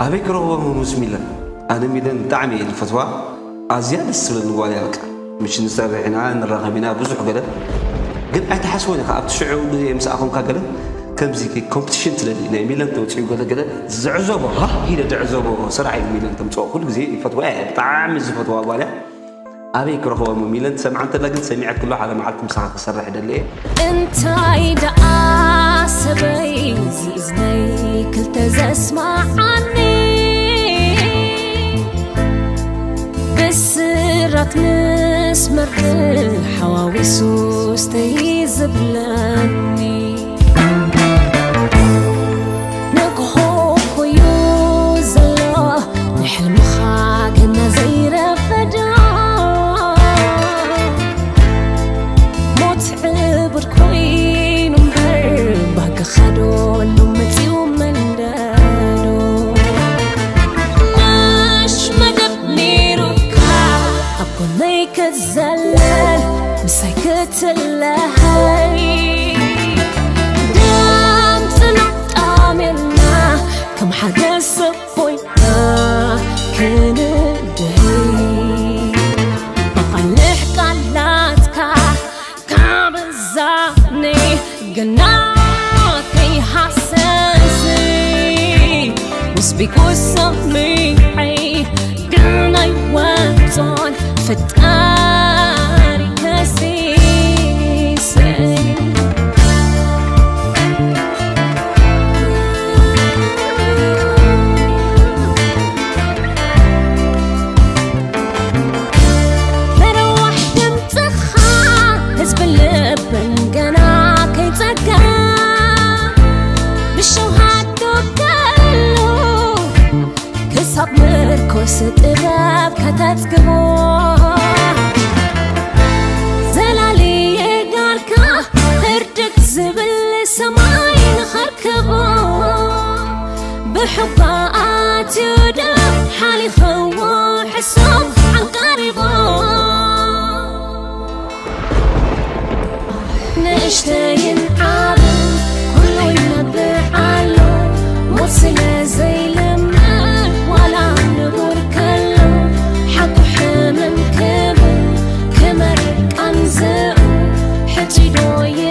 أبي كروه موس ميلان أنا ميلان دعمي الفتوى. أزياد السلة نقول يا بك مش نسرعنا نرغبنا بزح كده قد أتحسوني خاب تشعوا مساكم كده كم زي كي كومبتيشن تلالي نا ميلان توتشي كده كده. زعزوبة. ها؟ هي زعزوبة. سرعي ميلان تمتوع كل زي فتوى طعم الفتوى. ولا أبي كروه ميلان. سمعت لكن سمعت كله على معكم ساعة سرح دلي أنت عيد كل تزسمع عني بسرات نسمر حواويسو استيزبلني نقهو مسايكة اللهي دام تنط عملنا كم حدا سبوينا كان الدهي بقلح قلاتك كابزاني قناتي حساسي وسبيك وسميعي قلنا يواتون فتاري ነፍስ ጥበብ ከተጽግቦ ዘላልየ ጋርካ ህርድክ ዝብል ሰማይ ንኸርክቦ ብሕባ ኣትዩ ደብ ሓሊኽዎ ሕሶም ዓንቀሪቦ ንእሽተ you.